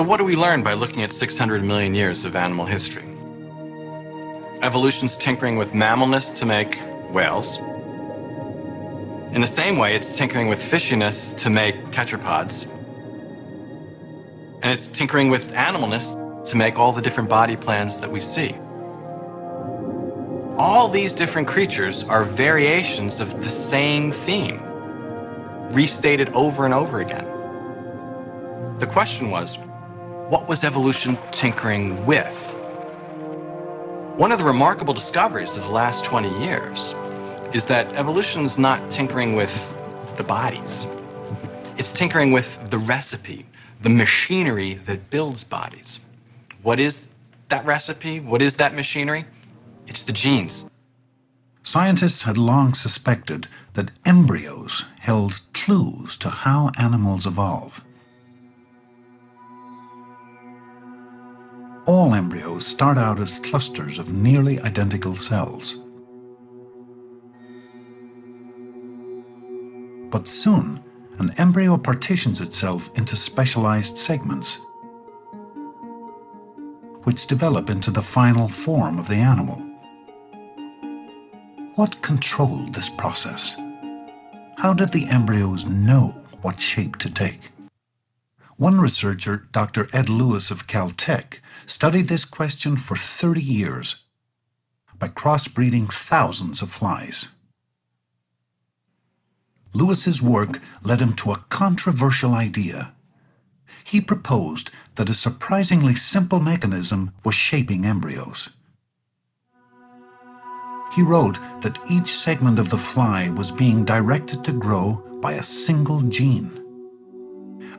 So, what do we learn by looking at 600 million years of animal history? Evolution's tinkering with mammalness to make whales. In the same way, it's tinkering with fishiness to make tetrapods. And it's tinkering with animalness to make all the different body plans that we see. All these different creatures are variations of the same theme, restated over and over again. The question was, what was evolution tinkering with? One of the remarkable discoveries of the last 20 years is that evolution's not tinkering with the bodies. It's tinkering with the recipe, the machinery that builds bodies. What is that recipe? What is that machinery? It's the genes. Scientists had long suspected that embryos held clues to how animals evolve. All embryos start out as clusters of nearly identical cells. But soon, an embryo partitions itself into specialized segments, which develop into the final form of the animal. What controlled this process? How did the embryos know what shape to take? One researcher, Dr. Ed Lewis of Caltech, studied this question for 30 years by crossbreeding thousands of flies. Lewis's work led him to a controversial idea. He proposed that a surprisingly simple mechanism was shaping embryos. He wrote that each segment of the fly was being directed to grow by a single gene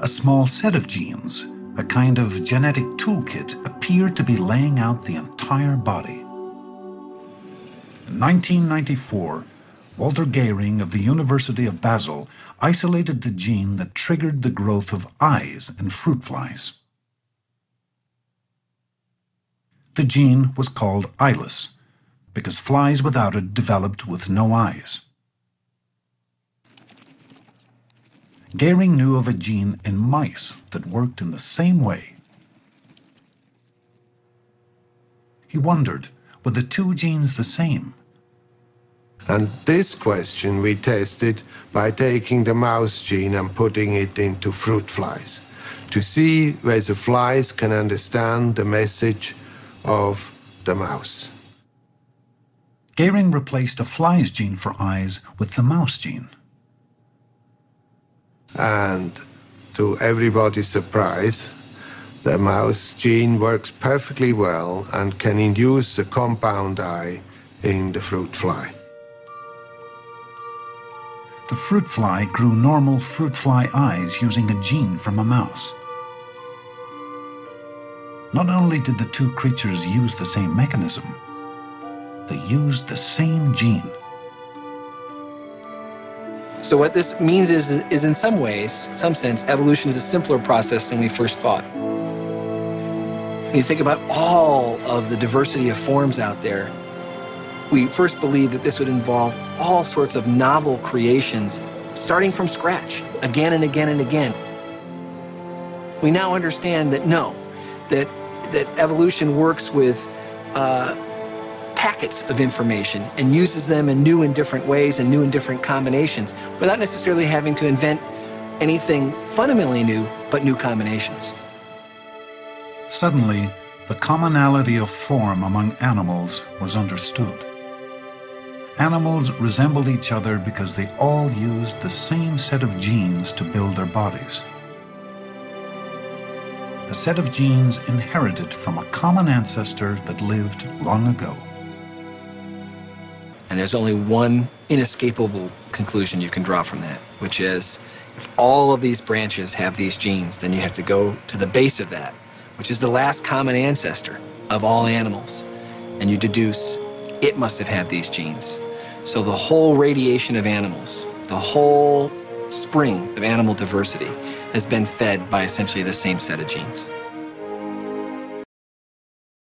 a small set of genes, a kind of genetic toolkit, appeared to be laying out the entire body. In 1994, Walter Gehring of the University of Basel isolated the gene that triggered the growth of eyes in fruit flies. The gene was called eyeless because flies without it developed with no eyes. Gehring knew of a gene in mice that worked in the same way. He wondered, were the two genes the same? And this question we tested by taking the mouse gene and putting it into fruit flies to see whether flies can understand the message of the mouse. Gehring replaced a fly's gene for eyes with the mouse gene. And to everybody's surprise, the mouse gene works perfectly well and can induce a compound eye in the fruit fly. The fruit fly grew normal fruit fly eyes using a gene from a mouse. Not only did the two creatures use the same mechanism, they used the same gene. So what this means is, is in some ways, some sense, evolution is a simpler process than we first thought. When you think about all of the diversity of forms out there, we first believed that this would involve all sorts of novel creations, starting from scratch, again and again and again. We now understand that no, that, that evolution works with uh, packets of information and uses them in new and different ways and new and different combinations without necessarily having to invent anything fundamentally new, but new combinations. Suddenly, the commonality of form among animals was understood. Animals resembled each other because they all used the same set of genes to build their bodies. A set of genes inherited from a common ancestor that lived long ago. And there's only one inescapable conclusion you can draw from that, which is if all of these branches have these genes, then you have to go to the base of that, which is the last common ancestor of all animals. And you deduce it must have had these genes. So the whole radiation of animals, the whole spring of animal diversity has been fed by essentially the same set of genes.